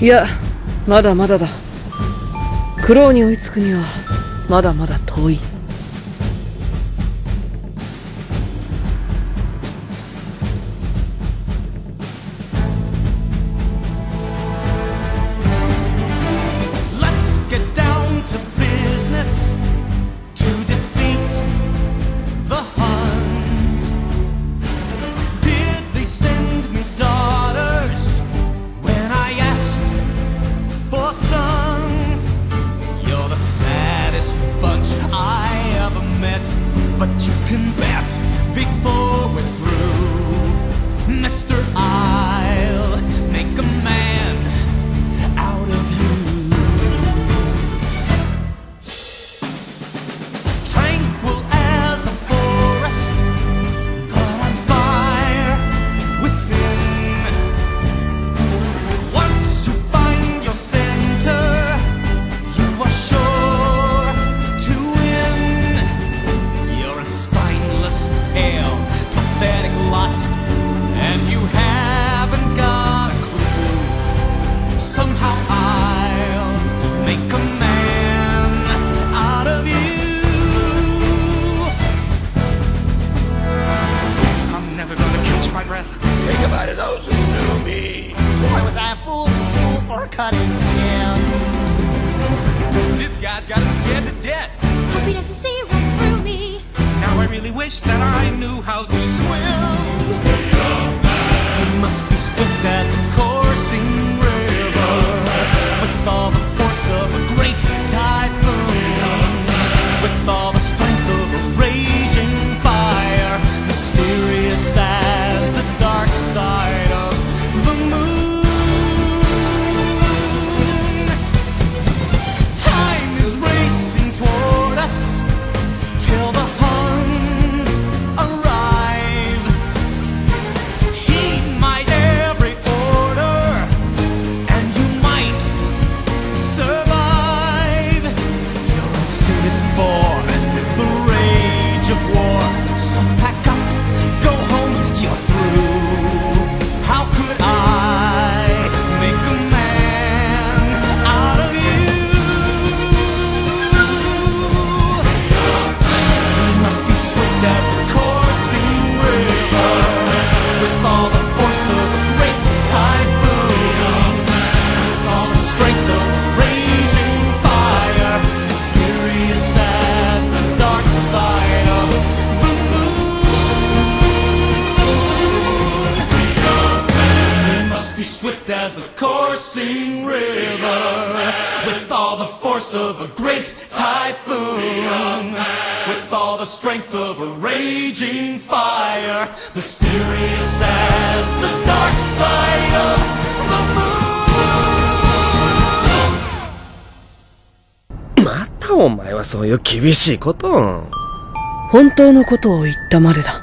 いやまだまだだ。苦労に追いつくにはまだまだ遠い。Sons? You're the saddest bunch I ever met, but you can bet before we're through, Mister, I'll for cutting gym. This guy's got him scared to death. Hope he doesn't see right through me. Now I really wish that I knew how to swim. Swift as the coursing river, with all the force of a great typhoon, with all the strength of a raging fire, mysterious as the dark side of the moon. またお前はそういう厳しいことを。本当のことを言ったまでだ